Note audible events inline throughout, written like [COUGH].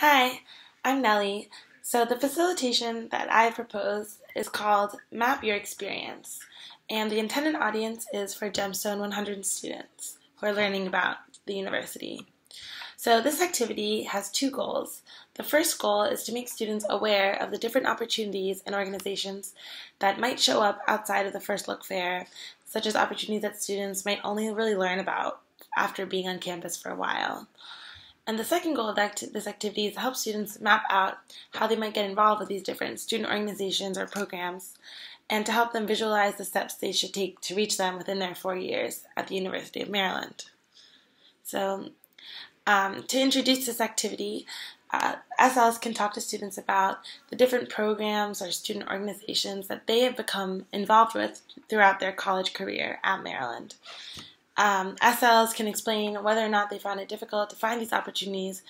Hi, I'm Nellie. So, the facilitation that I propose is called Map Your Experience, and the intended audience is for Gemstone 100 students who are learning about the university. So, this activity has two goals. The first goal is to make students aware of the different opportunities and organizations that might show up outside of the First Look Fair, such as opportunities that students might only really learn about after being on campus for a while. And the second goal of this activity is to help students map out how they might get involved with these different student organizations or programs and to help them visualize the steps they should take to reach them within their four years at the University of Maryland. So, um, to introduce this activity, uh, SLs can talk to students about the different programs or student organizations that they have become involved with throughout their college career at Maryland. Um, SLs can explain whether or not they found it difficult to find these opportunities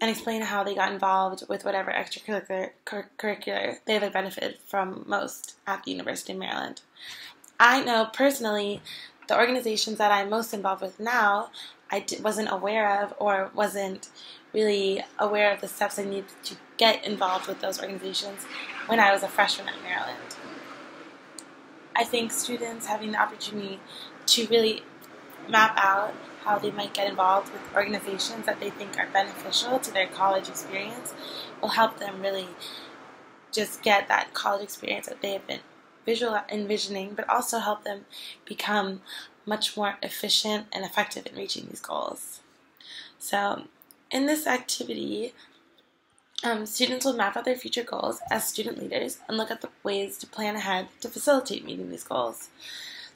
and explain how they got involved with whatever extracurricular curricular they have benefited from most at the University of Maryland. I know personally the organizations that I'm most involved with now, I d- wasn't aware of or wasn't really aware of the steps I needed to get involved with those organizations when I was a freshman at Maryland. I think students having the opportunity to really map out how they might get involved with organizations that they think are beneficial to their college experience will help them really just get that college experience that they have been visual envisioning, but also help them become much more efficient and effective in reaching these goals. So, in this activity, um, students will map out their future goals as student leaders and look at the ways to plan ahead to facilitate meeting these goals.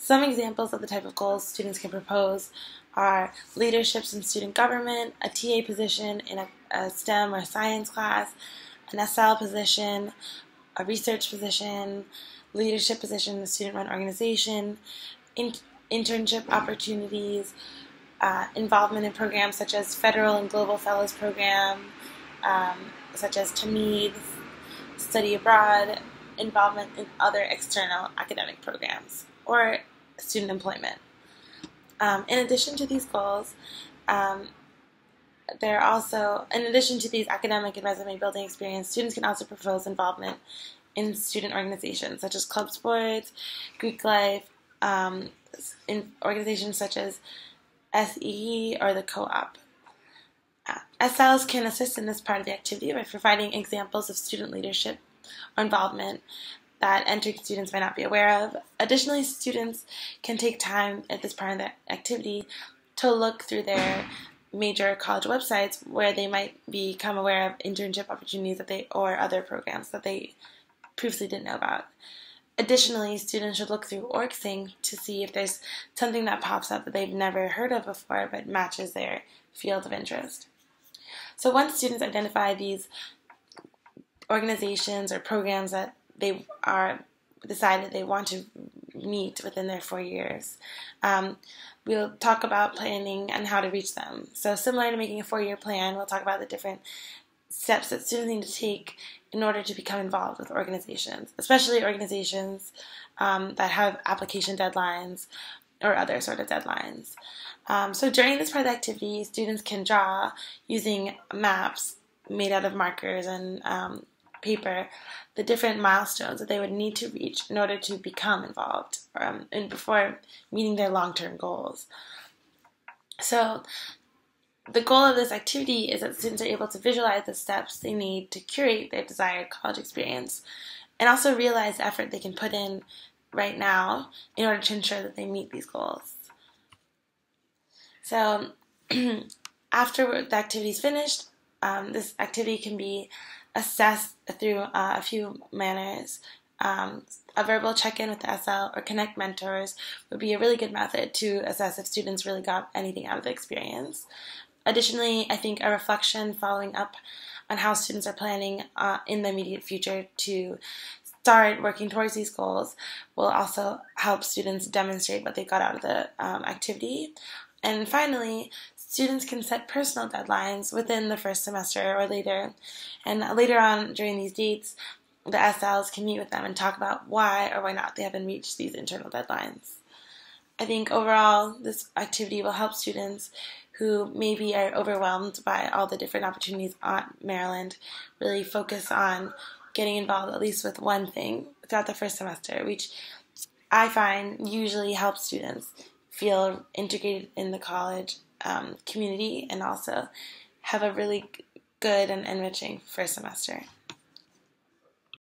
Some examples of the type of goals students can propose are leaderships in student government, a TA position in a, a STEM or science class, an SL position, a research position, leadership position in a student-run organization, in, internship opportunities, uh, involvement in programs such as Federal and Global Fellows Program, um, such as TAMID, study abroad, involvement in other external academic programs or student employment. Um, in addition to these goals, um, there are also, in addition to these academic and resume building experience, students can also propose involvement in student organizations such as club sports, Greek life, um, in organizations such as SEE or the co-op. Uh, SLs can assist in this part of the activity by providing examples of student leadership or involvement that entering students might not be aware of. Additionally, students can take time at this part of the activity to look through their major college websites where they might become aware of internship opportunities that they or other programs that they previously didn't know about. Additionally, students should look through OrgSync to see if there's something that pops up that they've never heard of before but matches their field of interest. So once students identify these organizations or programs that they are decided they want to meet within their four years. Um, we'll talk about planning and how to reach them. So, similar to making a four year plan, we'll talk about the different steps that students need to take in order to become involved with organizations, especially organizations um, that have application deadlines or other sort of deadlines. Um, so, during this the activity, students can draw using maps made out of markers and um, paper the different milestones that they would need to reach in order to become involved um, and before meeting their long-term goals. So the goal of this activity is that students are able to visualize the steps they need to curate their desired college experience and also realize the effort they can put in right now in order to ensure that they meet these goals. So [CLEARS THROAT] after the activity is finished, um, this activity can be assessed through uh, a few manners. Um, a verbal check-in with the SL or connect mentors would be a really good method to assess if students really got anything out of the experience. Additionally, I think a reflection following up on how students are planning uh, in the immediate future to start working towards these goals will also help students demonstrate what they got out of the um, activity. And finally, students can set personal deadlines within the first semester or later. And later on during these dates, the SLs can meet with them and talk about why or why not they haven't reached these internal deadlines. I think overall, this activity will help students who maybe are overwhelmed by all the different opportunities on Maryland really focus on getting involved at least with one thing throughout the first semester, which I find usually helps students feel integrated in the college um, community and also have a really good and enriching first semester.